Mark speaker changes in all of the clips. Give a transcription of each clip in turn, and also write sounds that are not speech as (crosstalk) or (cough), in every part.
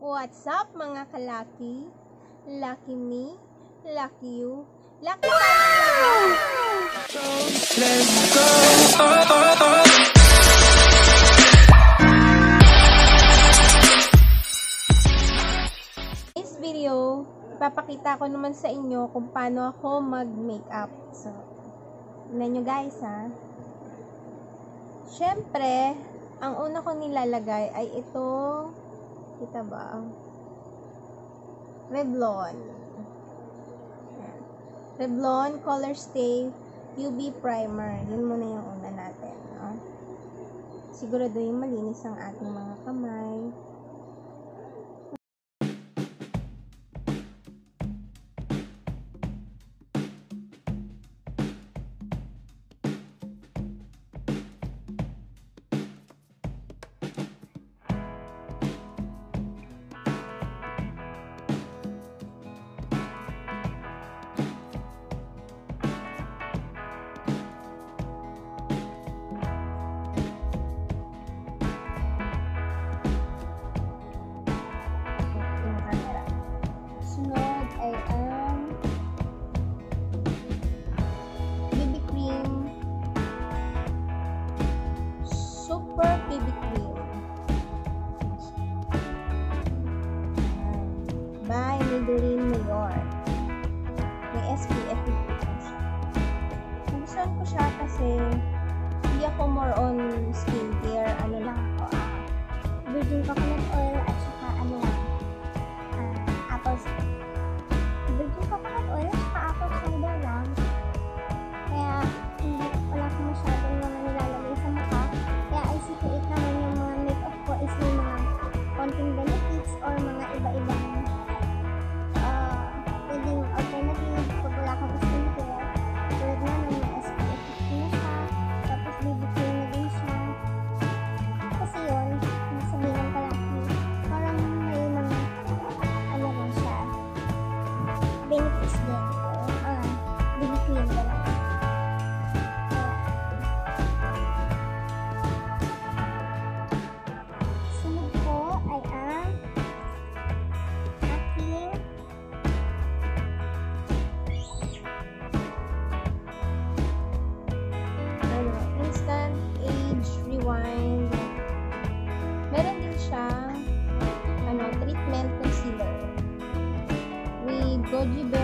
Speaker 1: What's up mga kalaki? Lucky me, lucky you, lucky tayo! this video, papakita ko naman sa inyo kung paano ako mag-makeup. So, tignan nyo guys ha. Siyempre, ang una ko nilalagay ay itong, kita ba? Ayan. Revlon Color Stay UV Primer. Yun muna yung una natin. No? Siguraduhin malinis ang ating mga kamay. Ko siya kasi hindi ako more on skincare. Ano lang ako, ah,
Speaker 2: virgin coconut oil at saka ano lang, ah, apple. Virgin coconut oil at saka apple cider lang. Kaya hindi wala ko masyadong mga nilalagay sa mukha. Kaya ICT8 naman yung mga makeup ko is may mga konting benefits or mga iba-ibang Roji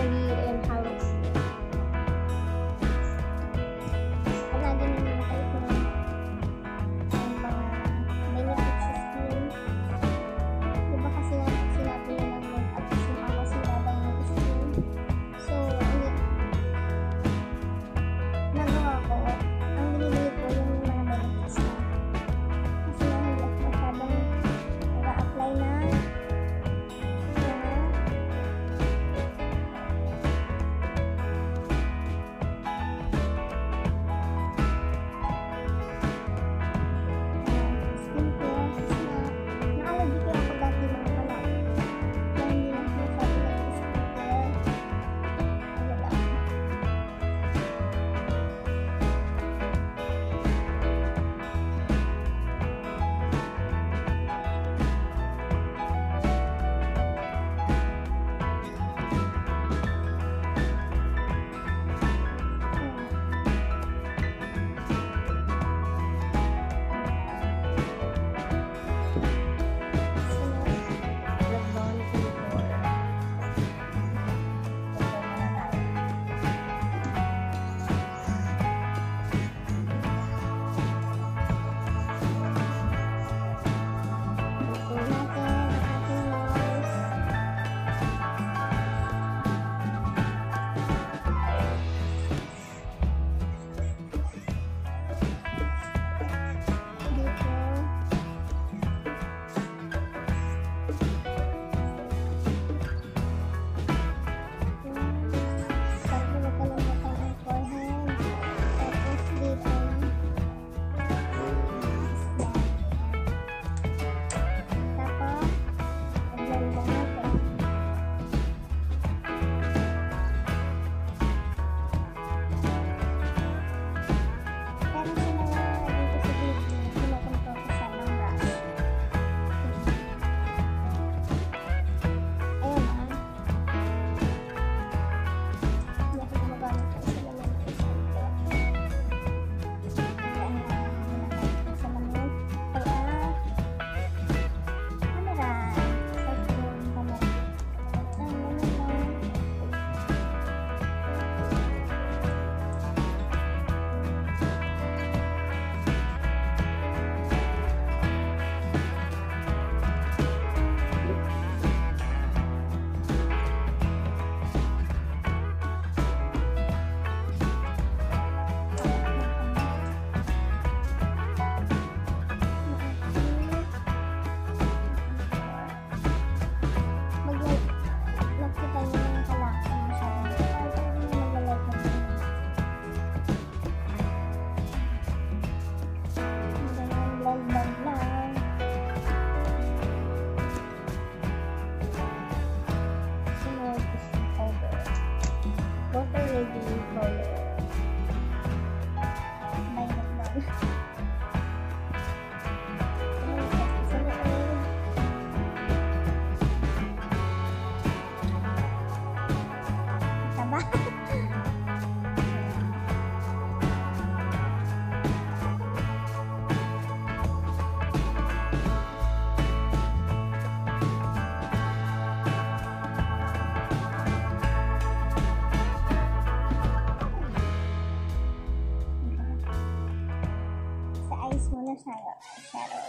Speaker 2: shadow, shadow.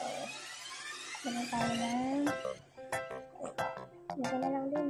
Speaker 2: Ganun tayo na. Ito na lang din.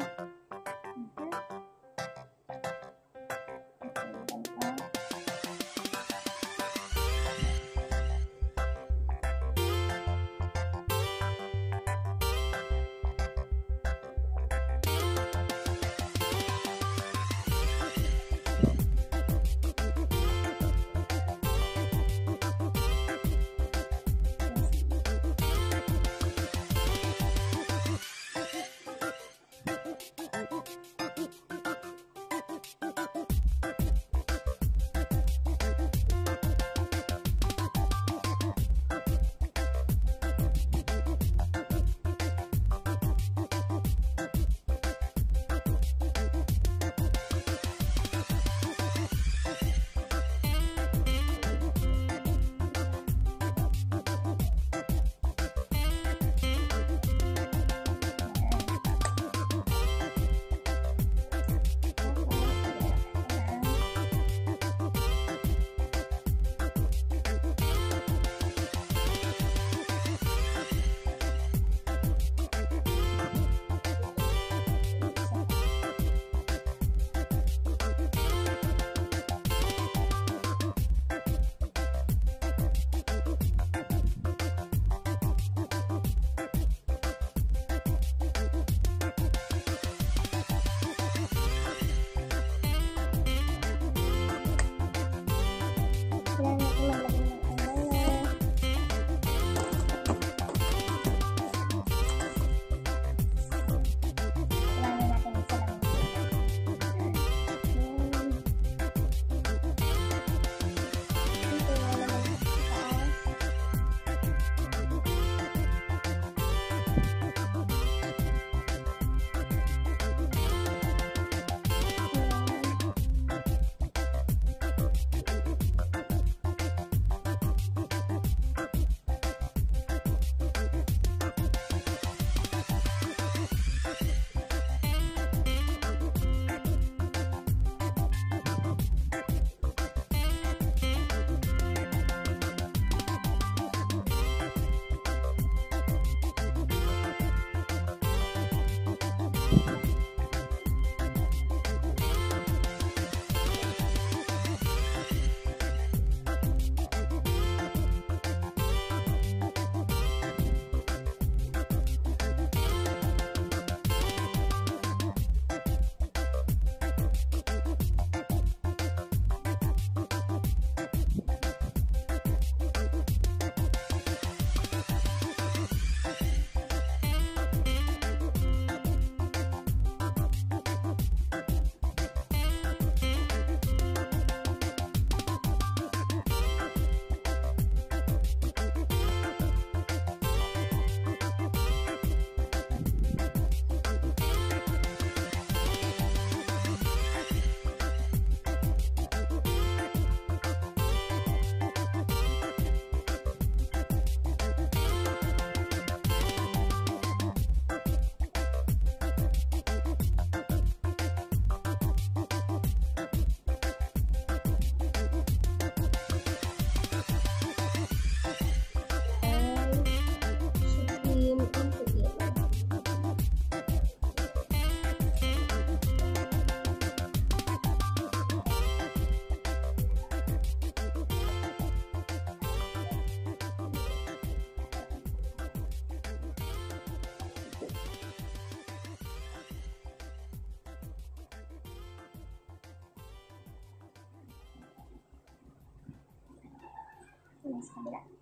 Speaker 2: 是的。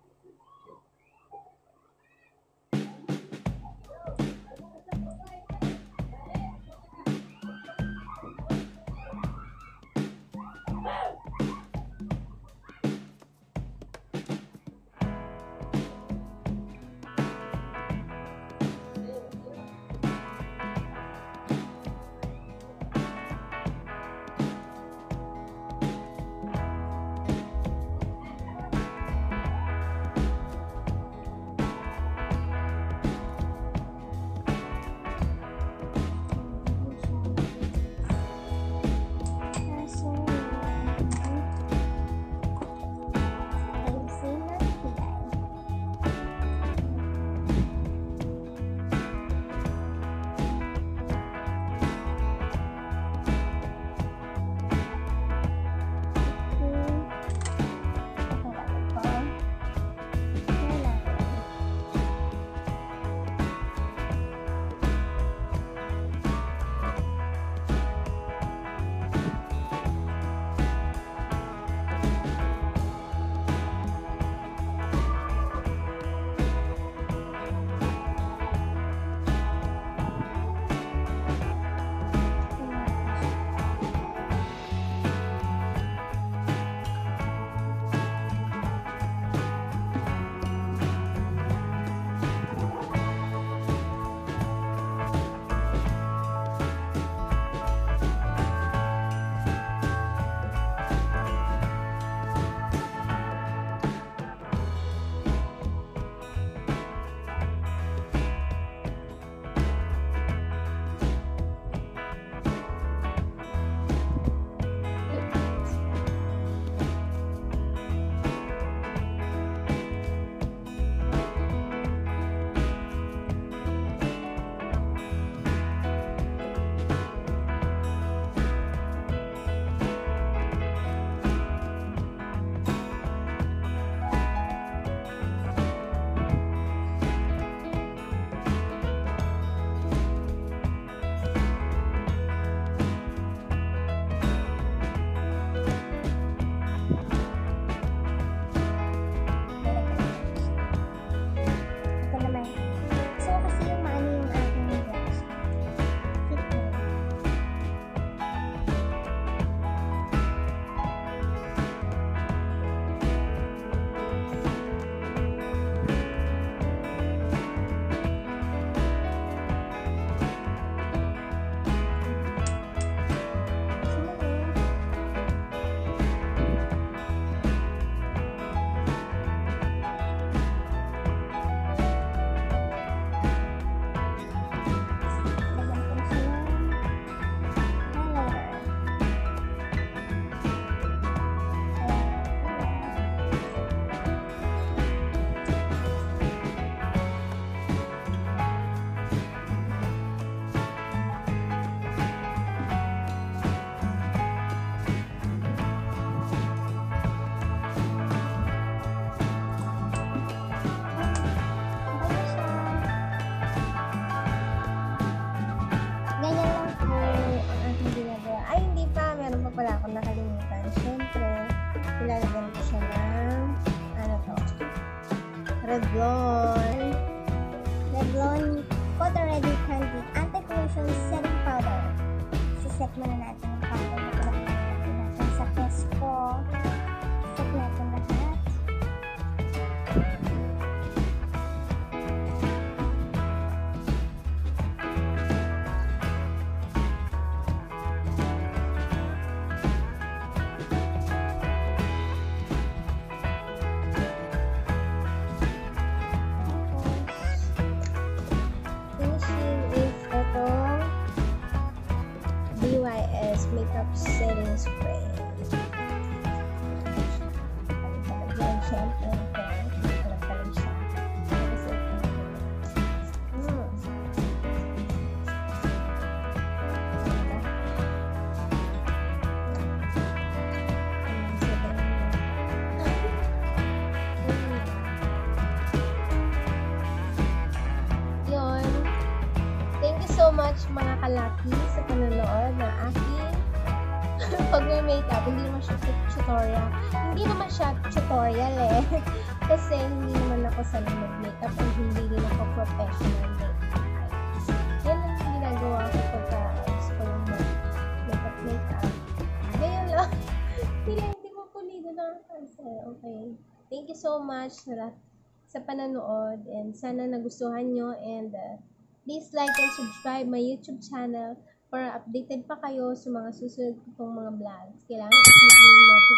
Speaker 2: Photo Ready Candy Anti-Pollution Setting Powder. Siset muna natin yung powder pinapalagay natin sa pesto. Set natin lahat.
Speaker 1: Makeup Setting Spray. Pag-makeup. Hindi naman siya tut- tutorial. Hindi naman siya tutorial eh. (laughs) Kasi hindi naman ako sanay mag-makeup and hindi din ako professional makeup artist. Yan ang ginagawa ko pagka gusto yung mag-makeup makeup. Ngayon lang. (laughs) Lang, hindi ko pulido na kasi. Okay. Thank you so much sa sa pananood and sana nagustuhan nyo and uh, please like and subscribe my YouTube channel para updated pa kayo sa mga susunod ko pong mga vlogs. Kailangan i-click yung notification.